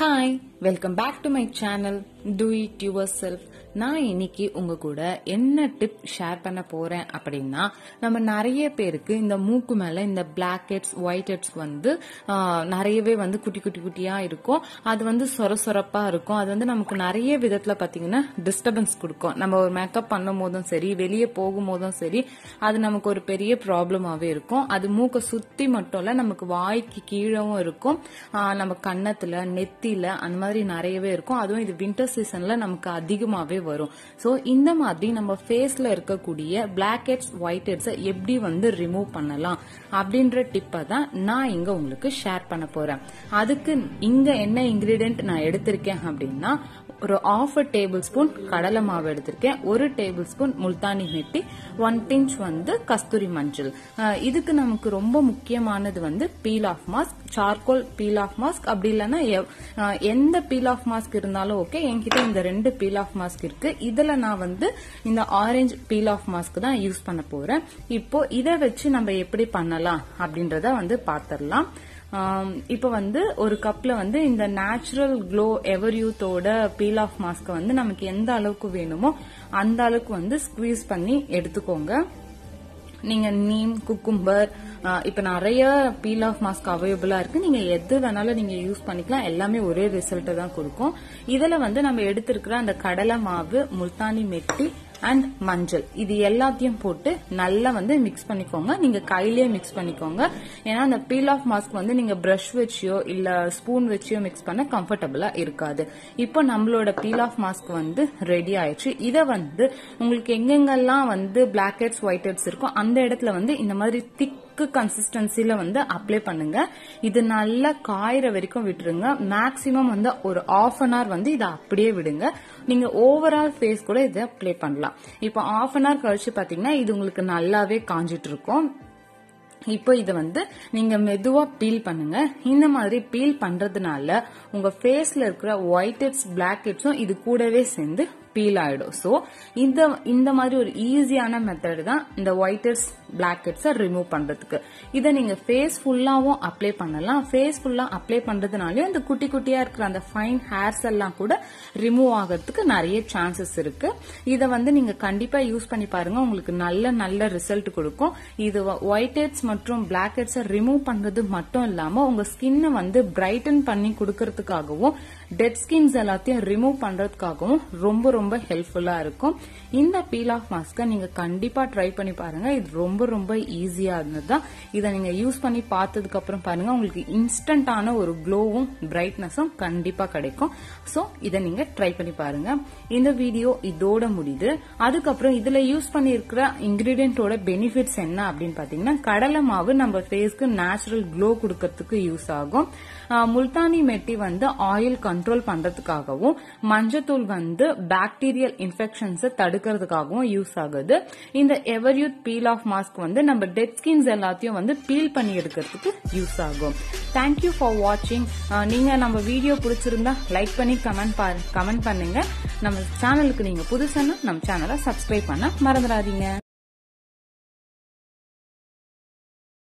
Hi welcome back to my channel do it yourself நான் இன்னைக்கு உங்க கூட என்ன டிப் ஷேர் பண்ண போறேன் அப்படின்னா நம்ம நிறைய பேருக்கு இந்த மூக்கு மேல இந்த பிளாக் ஹெட்ஸ் ஒயிட் ஹெட்ஸ் வந்து நிறையவே வந்து குட்டி குட்டி குட்டியா இருக்கும். அது வந்து சொர சொரப்பா இருக்கும். அது வந்து நமக்கு நிறைய விதத்துல பாத்தீங்கன்னா டிஸ்டர்பன்ஸ் கொடுக்கும். நம்ம ஒரு மேக்கப் பண்ணும் போதும் சரி வெளியே போகும் போதும் சரி அது நமக்கு ஒரு பெரிய ப்ராப்ளமாவே இருக்கும். அது மூக்கை சுத்தி மட்டும் இல்ல நமக்கு வாய்க்கு கீழவும் இருக்கும். நம்ம கன்னத்துல நெத்தியில அந்த மாதிரி நிறையவே இருக்கும். அதுவும் இது வின்டர் சீசன்ல நமக்கு அதிகமாவே வரும். சோ இந்த மாதிரி நம்ம ஃபேஸ்ல இருக்கக்கூடிய பிளாக் ஹெட்ஸ் ஒயிட் ஹெட்ஸ் எப்படி வந்து ரிமூவ் பண்ணலாம் அப்படின்ற டிப்பை தான் நான் இங்க உங்களுக்கு ஷேர் பண்ண போறேன். அதுக்கு இங்க என்ன இன்கிரீடியன்ட் நான் எடுத்திருக்கேன் அப்படின்னா ஒரு ஆஃப் டேபிள் ஸ்பூன் கடலை மாவு எடுத்திருக்கேன். ஒரு table spoon multani mitti one pinch வந்து கஸ்தூரி மஞ்சள். இதுக்கு நமக்கு ரொம்ப முக்கியமானது வந்து peel off mask charcoal peel off mask அப்படி இல்லைன்னா எவ்- எந்த பீல் ஆஃப் மாஸ்க் இருந்தாலும் ஓகே என்கிட்ட இந்த ரெண்டு பீல் ஆஃப் மாஸ்க் இருக்கு. இதுல நான் வந்து இந்த ஆரஞ்சு பீல் ஆஃப் மாஸ்க் தான் யூஸ் பண்ண போறேன். இப்போ இதை வச்சு நம்ம எப்படி பண்ணலாம் அப்படின்றத வந்து பாத்திரலாம் இப்போ வந்து ஒரு கப்ல வந்து இந்த நேச்சுரல் க்ளோ எவர் யூத்தோட பீல் ஆஃப் மாஸ்க் வந்து நமக்கு எந்த அளவுக்கு வேணுமோ அந்த அளவுக்கு வந்து ஸ்குவீஸ் பண்ணி எடுத்துக்கோங்க. நீங்க நீம் குக்கும்பர் இப்ப நிறைய பீல் ஆஃப் மாஸ்க் அவைலபிளா இருக்கு. நீங்க எது வேணாலும் நீங்க யூஸ் பண்ணிக்கலாம். எல்லாமே ஒரே ரிசல்ட் தான் கொடுக்கும். இதுல வந்து நம்ம எடுத்திருக்கிற அந்த கடலை மாவு முல்தானி மெட்டி அண்ட் மஞ்சள். இது எல்லாத்தையும் போட்டு நல்லா வந்து மிக்ஸ் பண்ணிக்கோங்க. நீங்க கையிலேயே மிக்ஸ் பண்ணிக்கோங்க. ஏன்னா அந்த பீல் ஆஃப் மாஸ்க் வந்து நீங்க பிரஷ் வச்சியோ இல்ல ஸ்பூன் வச்சியோ மிக்ஸ் பண்ண கம்ஃபர்டபுளா இருக்காது. இப்போ நம்மளோட பீல் ஆஃப் மாஸ்க் வந்து ரெடி ஆயிடுச்சு. இதை வந்து உங்களுக்கு எங்கெங்கெல்லாம் வந்து பிளாக் ஹெட்ஸ் ஒயிட் ஹெட்ஸ் இருக்கோ அந்த இடத்துல வந்து இந்த மாதிரி திக் கன்சிஸ்டன்சில வந்து அப்ளை பண்ணுங்க. இது நல்லா காயிற வரைக்கும் விட்டுருங்க. மேக்சிமம் வந்து ஒரு ஆஃப் அன் ஹவர் வந்து இதை அப்படியே விடுங்க. நீங்க ஓவரால் ஃபேஸ் கூட இதை அப்ளை பண்ணலாம். இப்போ ஆஃப் அன் ஹவர் கழிச்சு பாத்தீங்கன்னா இது உங்களுக்கு நல்லாவே காஞ்சிட்டு இருக்கும். இப்போ இதை வந்து நீங்க மெதுவா பீல் பண்ணுங்க. இந்த மாதிரி பீல் பண்றதுனால உங்க ஃபேஸ்ல இருக்கிற ஒயிட் ஹெட்ஸ் பிளாக் ஹெட்ஸும் இது கூடவே சேர்ந்து பீல் ஆயிடும். ஸோ இந்த இந்த மாதிரி ஒரு ஈஸியான மெத்தட் தான் இந்த ஒயிட் ஹெட்ஸ் பிளாக் ஹெட்ஸை ரிமூவ் பண்றதுக்கு. இதை நீங்க ஃபேஸ் ஃபுல்லாவும் அப்ளை பண்ணலாம். ஃபேஸ் ஃபுல்லா அப்ளை பண்றதுனாலயும் இந்த குட்டி குட்டியா இருக்கிற அந்த ஃபைன் ஹேர்ஸ் எல்லாம் கூட ரிமூவ் ஆகிறதுக்கு நிறைய சான்சஸ் இருக்கு. இதை வந்து நீங்க கண்டிப்பா யூஸ் பண்ணி பாருங்க. உங்களுக்கு நல்ல நல்ல ரிசல்ட் கொடுக்கும். இது ஒயிட் ஹெட்ஸ் மற்றும் பிளாக் ஹெட்ஸை ரிமூவ் பண்றது மட்டும் இல்லாம உங்க ஸ்கின்னை வந்து பிரைட்டன் பண்ணி கொடுக்கறதுக்காகவும் டெட் ஸ்கின்ஸ் எல்லாத்தையும் ரிமூவ் பண்றதுக்காகவும் ரொம்ப ரொம்ப ஹெல்ப்ஃபுல்லா இருக்கும். இந்த பீல் ஆஃப் மாஸ்கை நீங்க கண்டிப்பா ட்ரை பண்ணி பாருங்க. இது ரொம்ப ரொம்ப ஈஸியா இருந்ததுதான். இதை நீங்க யூஸ் பண்ணி பார்த்ததுக்கு அப்புறம் பாருங்க. உங்களுக்கு இன்ஸ்டன்டான ஒரு க்ளோவும் பிரைட்னஸும் கண்டிப்பா கிடைக்கும். சோ இதை நீங்க ட்ரை பண்ணி பாருங்க. இந்த வீடியோ இதோட முடியுது. அதுக்கப்புறம் இதுல யூஸ் பண்ணியிருக்கிற இன்கிரீடியன்டோட பெனிஃபிட்ஸ் என்ன அப்படின்னு பாத்தீங்கன்னா கடலை மாவு நம்ம ஃபேஸ்க்கு நேச்சுரல் க்ளோ கொடுக்கறதுக்கு யூஸ் ஆகும். முல்தானி மெட்டி வந்து ஆயில் கண்ட்ரோல் பண்றதுக்காகவும் மஞ்சத்தூள் வந்து பாக்டீரியல் இன்ஃபெக்ஷன்ஸை தடுக்கிறதுக்காகவும் யூஸ் ஆகுது. இந்த எவர்யூத் பீல் ஆஃப் மாஸ்க் வந்து நம்ம டெட் ஸ்கின்ஸ் எல்லாத்தையும் வந்து பீல் பண்ணி எடுக்கிறதுக்கு யூஸ் ஆகும். தேங்க்யூ ஃபார் வாட்சிங் நீங்க நம்ம வீடியோ பிடிச்சிருந்தா லைக் பண்ணி கமெண்ட் கமெண்ட் பண்ணுங்க. நம்ம சேனலுக்கு நீங்க புதுசுன்னா நம்ம சேனலை சப்ஸ்கிரைப் பண்ண மறந்துடாதீங்க.